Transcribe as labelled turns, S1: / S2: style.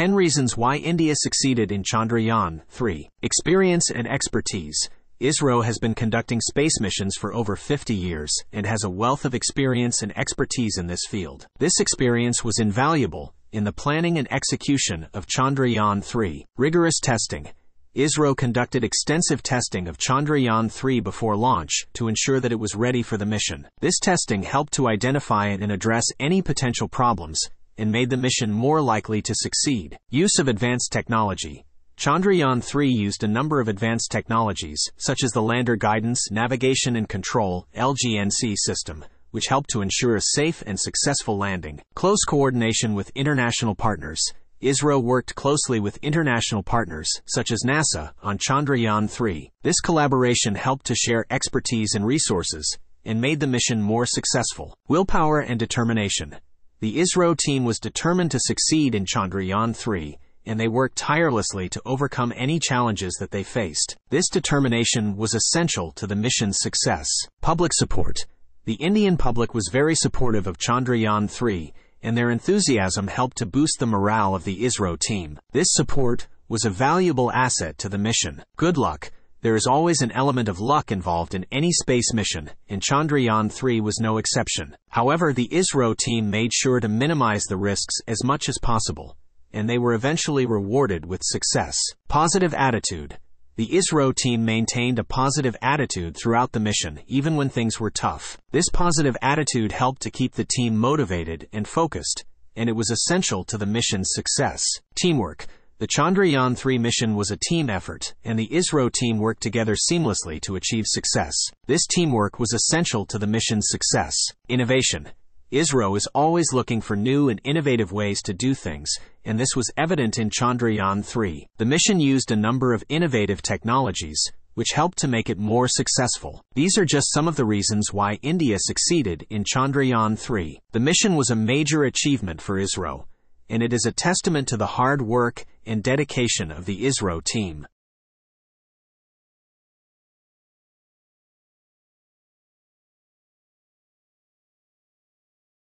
S1: 10 Reasons Why India Succeeded in Chandrayaan 3. Experience and Expertise. ISRO has been conducting space missions for over 50 years and has a wealth of experience and expertise in this field. This experience was invaluable in the planning and execution of Chandrayaan 3. Rigorous testing. ISRO conducted extensive testing of Chandrayaan 3 before launch to ensure that it was ready for the mission. This testing helped to identify and address any potential problems and made the mission more likely to succeed. Use of advanced technology. Chandrayaan 3 used a number of advanced technologies, such as the Lander Guidance, Navigation and Control LGNC system, which helped to ensure a safe and successful landing. Close coordination with international partners. ISRO worked closely with international partners, such as NASA, on Chandrayaan 3. This collaboration helped to share expertise and resources, and made the mission more successful. Willpower and determination. The ISRO team was determined to succeed in Chandrayaan 3 and they worked tirelessly to overcome any challenges that they faced. This determination was essential to the mission's success. Public support. The Indian public was very supportive of Chandrayaan 3, and their enthusiasm helped to boost the morale of the ISRO team. This support was a valuable asset to the mission. Good luck. There is always an element of luck involved in any space mission, and Chandrayaan 3 was no exception. However, the ISRO team made sure to minimize the risks as much as possible and they were eventually rewarded with success. Positive attitude. The ISRO team maintained a positive attitude throughout the mission, even when things were tough. This positive attitude helped to keep the team motivated and focused, and it was essential to the mission's success. Teamwork. The Chandrayaan 3 mission was a team effort, and the ISRO team worked together seamlessly to achieve success. This teamwork was essential to the mission's success. Innovation. ISRO is always looking for new and innovative ways to do things, and this was evident in Chandrayaan 3. The mission used a number of innovative technologies, which helped to make it more successful. These are just some of the reasons why India succeeded in Chandrayaan 3. The mission was a major achievement for ISRO, and it is a testament to the hard work and dedication of the ISRO team.